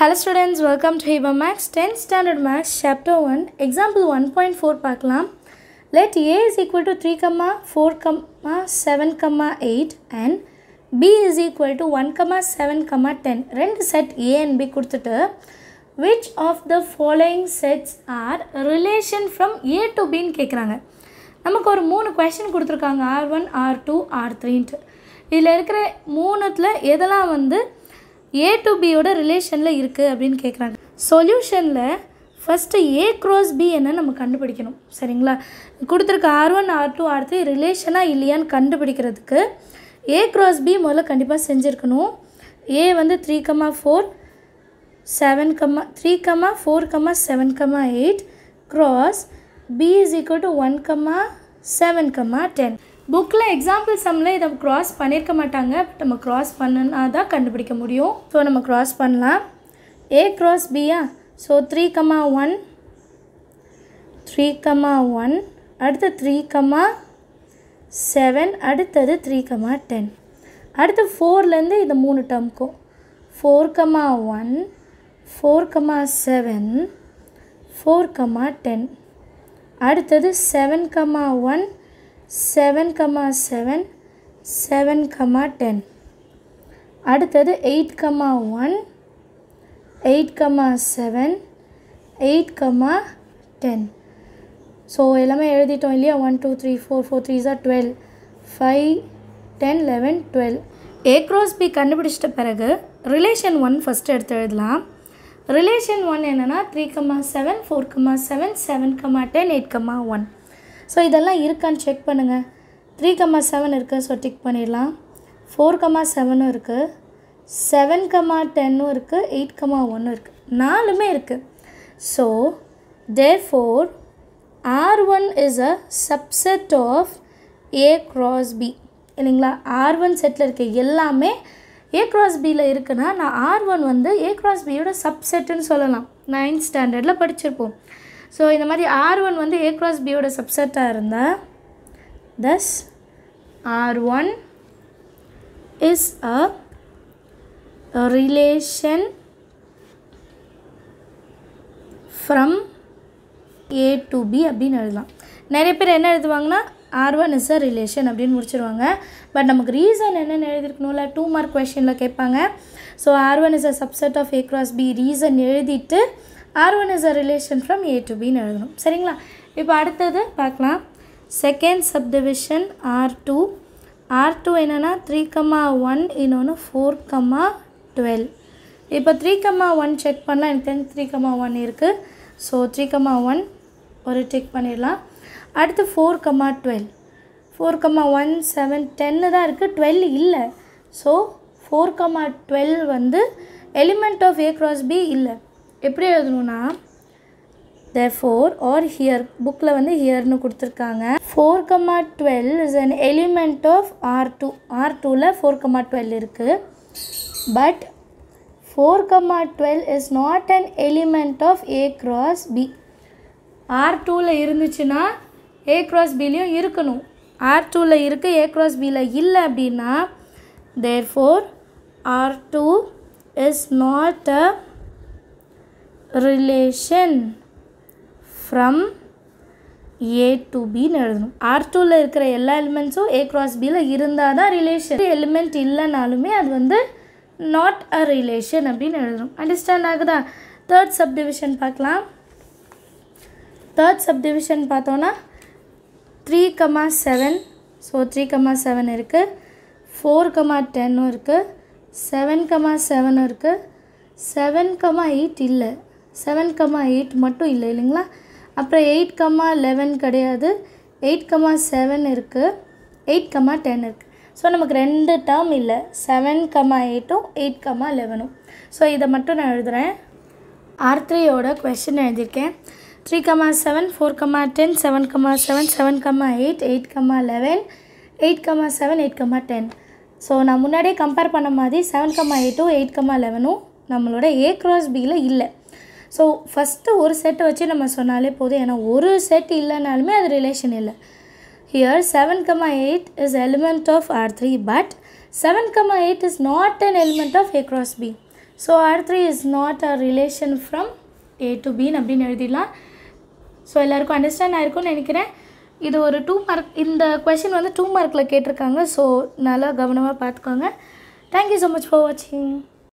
Hello students welcome to Hiba maths tenth standard maths chapter one example one point four பார்க்கலாம் let A is equal to three comma four comma seven comma eight and B is equal to one comma seven comma ten ரெண்டு set A and B கொடுத்துட்டு which of the following sets are relation from A to பின்னு கேட்குறாங்க நமக்கு ஒரு மூணு question கொடுத்துருக்காங்க R one R two R த்ரீன்ட்டு இதில் இருக்கிற மூணுத்தில் எதெல்லாம் வந்து ஏ டு பியோட ரிலேஷனில் இருக்குது அப்படின்னு கேட்குறாங்க சொல்யூஷனில் ஃபஸ்ட்டு ஏ க்ராஸ் பி என்ன நம்ம கண்டுபிடிக்கணும். சரிங்களா? கொடுத்துருக்க R one R two R three ரிலேஷனாக இல்லையான்னு கண்டுபிடிக்கிறதுக்கு ஏ க்ராஸ் பி முதல்ல கண்டிப்பாக செஞ்சுருக்கணும். ஏ வந்து three comma four seven comma three comma four comma seven comma eight cross B is equal to one comma seven comma ten புக்கில் example சம்மில் இதை cross பண்ணியிருக்க மாட்டாங்க. பட் நம்ம க்ராஸ் பண்ணுனா தான் கண்டுபிடிக்க முடியும். ஸோ நம்ம க்ராஸ் பண்ணலாம். A cross Pia so three comma one three comma one அடுத்து த்ரீ கமா செவன் அடுத்தது த்ரீ கமா டென் அடுத்து ஃபோர்லேருந்து இந்த மூணு டேர்முக்கும் four comma one four comma seven four comma ten அடுத்தது seven comma one seven comma seven seven comma ten அடுத்தது eight comma one eight comma seven eight comma ten so எல்லாமே எழுதிட்டோம் இல்லையா? One two three four four three jar twelve five ten eleven twelve A cross B கண்டுபிடிச்சிட்ட பிறகு relation one first எடுத்து எழுதலாம். Relation one என்னென்னா three comma seven four comma seven seven comma ten eight comma one so இதெல்லாம் இருக்கான்னு check பண்ணுங்கள் three comma seven இருக்குது so tick பண்ணிடலாம். Four comma செவனும் இருக்குது செவன் கம்மா டென்னும் இருக்குது எயிட் கம்மா ஒன்றும் இருக்குது நாலுமே இருக்குது so therefore R one is a subset of A cross B இல்லைங்களா ஆர் ஒன் செட்டில் இருக்க எல்லாமே ஏ க்ராஸ் பியில் இருக்குன்னா நான் ஆர் ஒன் வந்து ஏ க்ராஸ் பியோட சப்செட்டுன்னு சொல்லலாம். நைன்த் ஸ்டாண்டர்டில் படிச்சிருப்போம். ஸோ இந்த மாதிரி ஆர் ஒன் வந்து ஏ க்ராஸ் பியோட சப்செட்டாக இருந்தால் thus R one is a relation from A to B அப்படின்னு எழுதலாம். நிறைய பேர் என்ன எழுதுவாங்கன்னா R one is a relation அப்படின்னு முடிச்சிருவாங்க. பட் நமக்கு ரீசன் என்னென்னு எழுதிருக்கணும்ல டூ மார்க் கொஷனில் கேட்பாங்க. So R one is a subset of A cross B reason எழுதிட்டு R one is a relation from A to பின்னு எழுதணும். சரிங்களா? இப்போ அடுத்தது பார்க்கலாம். Second subdivision R two R two என்னென்னா த்ரீ கம்மா ஒன் இன்னொன்று ஃபோர் கம்மா டுவெல் இப்போ three comma one check பண்ணலாம் எனக்கு தெரிஞ்சு த்ரீ கம்மா ஒன் இருக்குது ஸோ த்ரீ கம்மா ஒன் ஒரு டிக் பண்ணிடலாம். அடுத்து four comma twelve four comma one seven டென்னு தான் இருக்குது டுவெல் இல்லை. ஸோ ஃபோர் கம்மா டுவெல் வந்து element of A cross B இல்லை. எப்படி எழுதணும்னா த ஃபோர் ஆர் ஹியர் புக்கில் வந்து ஹியர்னு கொடுத்துருக்காங்க. Four comma twelve is an element of R two R டூவில் ஃபோர் கம்மா டுவெல் இருக்குது but four comma twelve is not an element of A cross B R டூவில் இருந்துச்சுன்னா ஏ க்ராஸ் பிலையும் இருக்கணும். ஆர் டூவில் இருக்குது ஏ க்ராஸ் பியில் இல்லை அப்படின்னா therefore R two is not a relation from A to பின்னு எழுதணும். ஆர் டூவில் இருக்கிற எல்லா எலிமெண்ட்ஸும் ஏ க்ராஸ் பியில் இருந்தால் தான் ரிலேஷன் எலிமெண்ட் இல்லைனாலுமே அது வந்து நாட் அ ரிலேஷன் அப்படின்னு எழுதணும். அண்டர்ஸ்டாண்ட் ஆகுதா? தேர்ட் சப்டிவிஷன் பார்க்கலாம். தேர்ட் சப்டிவிஷன் பார்த்தோன்னா three comma seven so three comma seven இருக்குது ஃபோர் கமா டென்னும் இருக்குது செவன் கமா செவனும் இருக்குது செவன் கமா எயிட் இல்லை. செவன் கமா எயிட் மட்டும் இல்லை இல்லைங்களா? அப்புறம் எயிட் கமா லெவன் கிடையாது. எயிட் கமா செவன் இருக்குது எயிட் கமா டென் இருக்குது ஸோ நமக்கு ரெண்டு டேர்ம் இல்லை. செவன் கமா எயிட்டும் எயிட் கமா லெவனும் ஸோ இதை மட்டும் நான் எழுதுகிறேன் ஆர் த்ரீயோட கொஷின் எழுதியிருக்கேன். Three comma seven four comma ten seven comma seven seven comma eight eight comma eleven eight comma seven eight comma ten so நான் முன்னாடியே கம்பேர் பண்ண மாதிரி செவன் கமா எயிட்டும் எயிட் கமா லெவனும் நம்மளோட ஏ க்ராஸ் பியில் இல்லை. ஸோ ஃபஸ்ட்டு ஒரு செட்டை வச்சு நம்ம சொன்னாலே போதும். ஏன்னா ஒரு செட் இல்லைனாலுமே அது ரிலேஷன் இல்லை. Here seven comma eight is element of R three but seven comma eight is not an element of A cross B so R three is not a relation from A to பின்னு அப்படின்னு எழுதிடலாம். So எல்லாருக்கும் understand ஆயிருக்கும்னு நினைக்கிறேன். இது ஒரு two mark இந்த question வந்து two மார்க்கில் கேட்டிருக்காங்க. ஸோ நல்லா கவனமாக பார்த்துக்கோங்க. தேங்க்யூ ஸோ மச் ஃபார் வாட்சிங்